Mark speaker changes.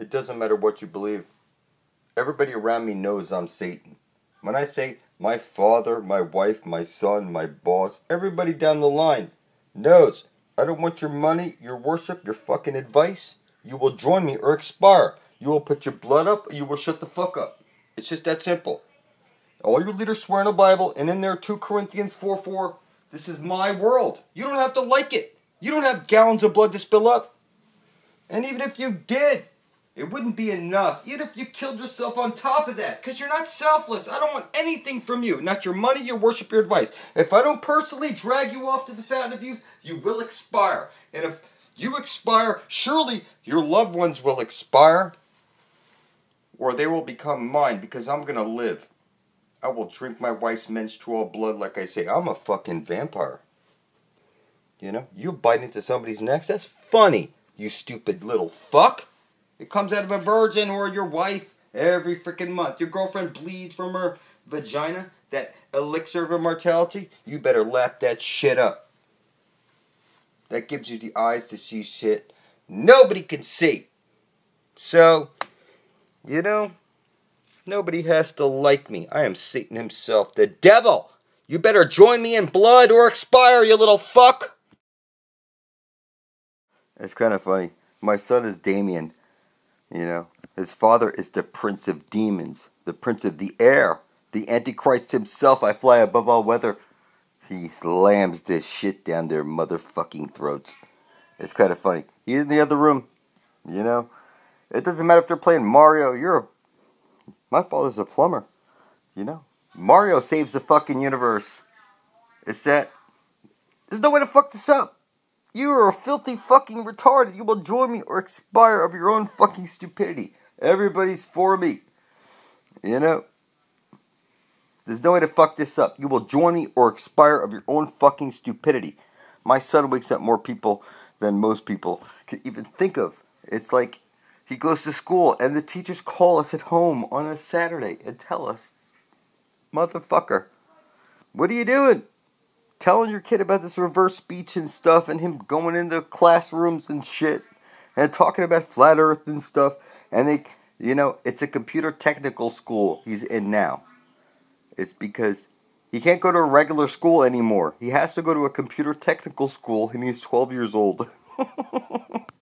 Speaker 1: It doesn't matter what you believe. Everybody around me knows I'm Satan. When I say my father, my wife, my son, my boss, everybody down the line knows I don't want your money, your worship, your fucking advice. You will join me or expire. You will put your blood up or you will shut the fuck up. It's just that simple. All your leaders swear in the Bible, and in there 2 Corinthians 4 4, this is my world. You don't have to like it. You don't have gallons of blood to spill up. And even if you did, it wouldn't be enough. Even if you killed yourself on top of that, because you're not selfless. I don't want anything from you. Not your money, your worship, your advice. If I don't personally drag you off to the fountain of youth, you will expire. And if you expire, surely your loved ones will expire. Or they will become mine because I'm going to live. I will drink my wife's menstrual blood like I say. I'm a fucking vampire. You know? You bite into somebody's neck, that's funny, you stupid little fuck. It comes out of a virgin or your wife every freaking month. Your girlfriend bleeds from her vagina, that elixir of immortality. You better lap that shit up. That gives you the eyes to see shit nobody can see. So, you know, nobody has to like me. I am Satan himself, the devil. You better join me in blood or expire, you little fuck. It's kind of funny. My son is Damien. You know, his father is the prince of demons, the prince of the air, the antichrist himself. I fly above all weather. He slams this shit down their motherfucking throats. It's kind of funny. He's in the other room. You know, it doesn't matter if they're playing Mario. You're a. My father's a plumber. You know, Mario saves the fucking universe. It's that. There's no way to fuck this up. You are a filthy fucking retard. You will join me or expire of your own fucking stupidity. Everybody's for me. You know? There's no way to fuck this up. You will join me or expire of your own fucking stupidity. My son wakes up more people than most people can even think of. It's like he goes to school and the teachers call us at home on a Saturday and tell us, motherfucker, what are you doing? Telling your kid about this reverse speech and stuff and him going into classrooms and shit and talking about flat earth and stuff and they you know it's a computer technical school he's in now. It's because he can't go to a regular school anymore. He has to go to a computer technical school and he's 12 years old